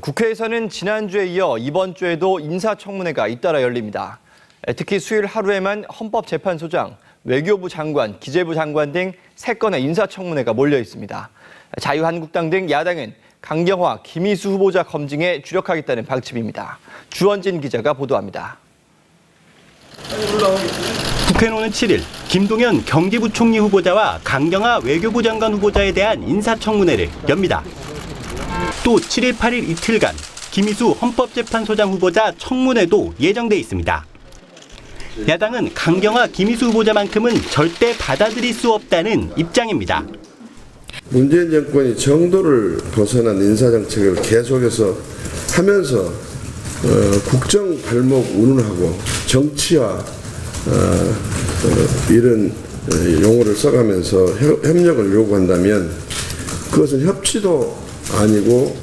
국회에서는 지난주에 이어 이번 주에도 인사청문회가 잇따라 열립니다. 특히 수요일 하루에만 헌법재판소장, 외교부 장관, 기재부 장관 등세 건의 인사청문회가 몰려 있습니다. 자유한국당 등 야당은 강경화, 김희수 후보자 검증에 주력하겠다는 방침입니다. 주원진 기자가 보도합니다. 국회는 오는 7일 김동연 경제부총리 후보자와 강경화 외교부 장관 후보자에 대한 인사청문회를 엽니다. 또 7일, 8일 이틀간 김희수 헌법재판소장 후보자 청문회도 예정돼 있습니다. 야당은 강경화 김희수 후보자만큼은 절대 받아들일 수 없다는 입장입니다. 문재인 정권이 정도를 벗어난 인사정책을 계속해서 하면서 어, 국정 발목 운운하고 정치화 어, 어, 이런 용어를 써가면서 협력을 요구한다면 그것은 협치도 아니고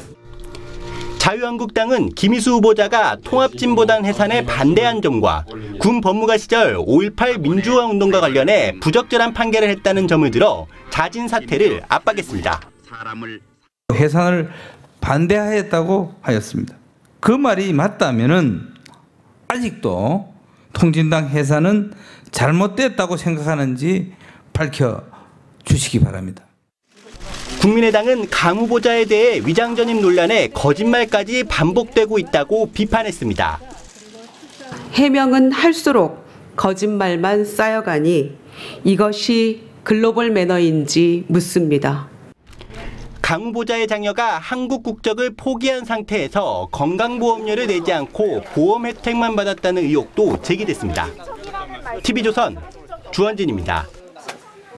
자유한국당은 김희수 후보자가 통합진보당 해산에 반대한 점과 군 법무가 시절 5.18 민주화 운동과 관련해 부적절한 판결을 했다는 점을 들어 자진 사퇴를 압박했습니다. 해산을 반대하였다고 하였습니다. 그 말이 맞다면은 아직도 통진당 해산은 잘못됐다고 생각하는지 밝혀 주시기 바랍니다. 국민의당은 강 후보자에 대해 위장 전입 논란에 거짓말까지 반복되고 있다고 비판했습니다. 해명은 할수록 거짓말만 쌓여가니 이것이 글로벌 매너인지 묻습니다. 강 후보자의 장녀가 한국 국적을 포기한 상태에서 건강보험료를 내지 않고 보험 혜택만 받았다는 의혹도 제기됐습니다. TV조선 주원진입니다.